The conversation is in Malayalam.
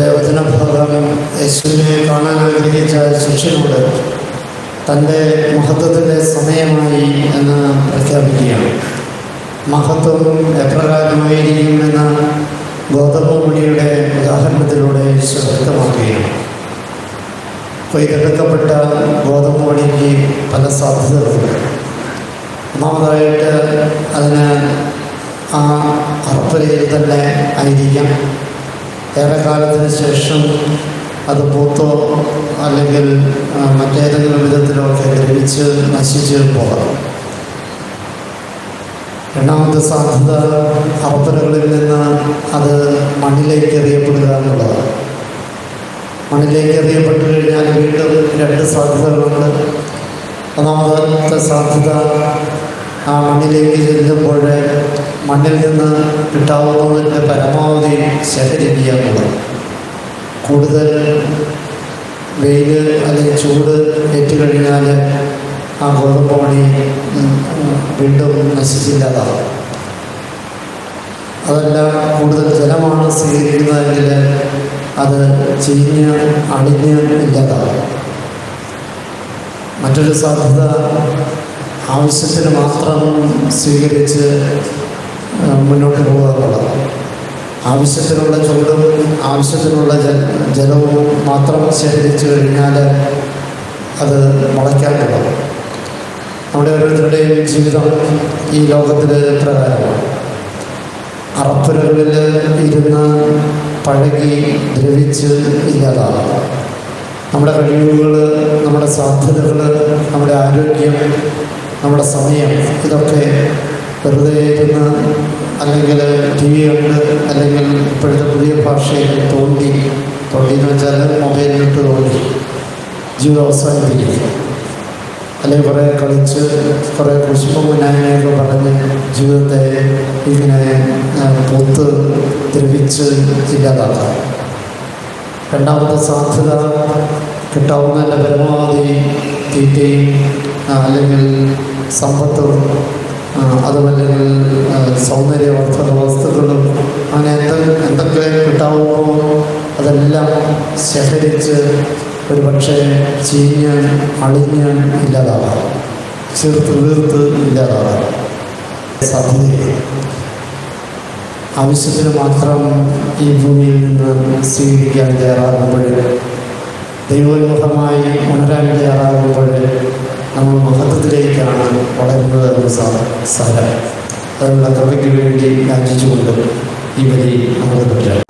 ഇന്നത്തെ വചനപ്രകാരം യേശുവിനെ കാണാൻ ആഗ്രഹിച്ച ശിഷ്യനോട് തന്റെ മഹത്വത്തിന്റെ സമയമായി എന്ന് പ്രഖ്യാപിക്കുകയാണ്. മഹത്വം എപ്രകാരമായിരിക്കും എന്ന ഗോതമ്പുമണിയുടെ ഉദാഹരണത്തിലൂടെ വ്യക്തമാക്കുകയാണ്. കൊയ്തെടുക്കപ്പെട്ട ഗോതമ്പുമണിക്ക് പല സാധ്യതകളുണ്ട്. ഒന്നാമതായിട്ട് അതിന് ആ അറപ്പലയിൽ തന്നെ ആയിരിക്കാം. ഏറെ കാലത്തിന് ശേഷം അത് പൂത്തോ അല്ലെങ്കിൽ മറ്റേതെങ്കിലും വിധത്തിലോ ഒക്കെ ഗ്രഹിച്ച് നശിച്ച് പോകാം. രണ്ടാമത്തെ സാധ്യത അറപ്പരകളിൽ നിന്ന് അത് മണ്ണിലേക്ക് എറിയപ്പെടുക എന്നുള്ളതാണ്. മണ്ണിലേക്ക് എറിയപ്പെട്ടു കഴിഞ്ഞാൽ വീണ്ടും രണ്ട് സാധ്യതകളുണ്ട്. ഒന്നാമത്തെ സാധ്യത ആ മണ്ണിലേക്ക് ചെല്ലുമ്പോൾ മണ്ണിൽ നിന്ന് കിട്ടാവുന്നതിന്റെ പരമാവധി ശേഖരിക്കുക എന്നുള്ളത് കൂടുതൽ വെയിൽ അല്ലെങ്കിൽ ചൂട് ഏറ്റുകഴിഞ്ഞാൽ ആ ഗോതമ്പ് മണി വീണ്ടും നശിച്ചില്ലാതാവും. അതല്ല കൂടുതൽ ജലമാണ് സ്വീകരിക്കുന്നതെങ്കിൽ അത് ചീഞ്ഞ് അണിഞ്ഞ് ഇല്ലാതാവും. മറ്റൊരു സാധ്യത ആവശ്യത്തിന് മാത്രം സ്വീകരിച്ച് മുന്നോട്ട് പോകുക എന്നുള്ളതാണ് ആവശ്യത്തിനുള്ള ചൂടും ആവശ്യത്തിനുള്ള ജല ജലവും മാത്രം ശേഖരിച്ചു കഴിഞ്ഞാൽ അത് മുളയ്ക്കാൻ നമ്മുടെ ഓരോരുത്തരുടെയും ജീവിതം ഈ ലോകത്തിൽ പ്രകാരമാണ് അറപ്പുരകളിൽ ഇരുന്ന് പഴകി ദ്രവിച്ച് ഇല്ലാതാകും. നമ്മുടെ കഴിവുകൾ നമ്മുടെ സാധ്യതകൾ നമ്മുടെ ആരോഗ്യം നമ്മുടെ സമയം ഇതൊക്കെ വെറുതെ ഇരുന്ന് അല്ലെങ്കിൽ ടി വി കണ്ട് അല്ലെങ്കിൽ ഇപ്പോഴത്തെ പുതിയ ഭാഷയിൽ തോണ്ടി തോണ്ടി എന്ന് വെച്ചാൽ മൊബൈലിലിട്ട് തോണ്ടി ജീവിതം അവസാനിപ്പിക്കുക അല്ലെങ്കിൽ കുറേ കളിച്ച് കുറേ പുഷ്പമുന്നായൊക്കെ പറഞ്ഞ് ജീവിതത്തെ ഇങ്ങനെ പൊത്ത് ദ്രവിച്ച് ഇല്ലാതാക്കാം. രണ്ടാമത്തെ സാധ്യത കിട്ടാവുന്നതിന്റെ പരമാവധി തീറ്റയും അല്ലെങ്കിൽ സമ്പത്തും അതുമല്ലെങ്കിൽ സൗന്ദര്യവർദ്ധന വസ്തുക്കളും അങ്ങനെ എന്ത് എന്തൊക്കെ കിട്ടാവുമോ അതെല്ലാം ശേഖരിച്ച് ഒരു പക്ഷേ ചീഞ്ഞ് അളിഞ്ഞ് ഇല്ലാതാവാം ചെറുത്ത് വീർത്ത് ഇല്ലാതാവാം സാധ്യതയില്ല ആവശ്യത്തിന് മാത്രം ഈ ഭൂമിയിൽ നിന്ന് സ്വീകരിക്കാൻ തയ്യാറാകുമ്പോൾ ദൈവോന്മുഖമായി ഉണരാൻ വളരുന്നത് എന്ന് സാരം അതിനുള്ള കൃപയ്ക്ക് വേണ്ടി യാചിച്ചുകൊണ്ട് ഈ വലിയ പറ്റുക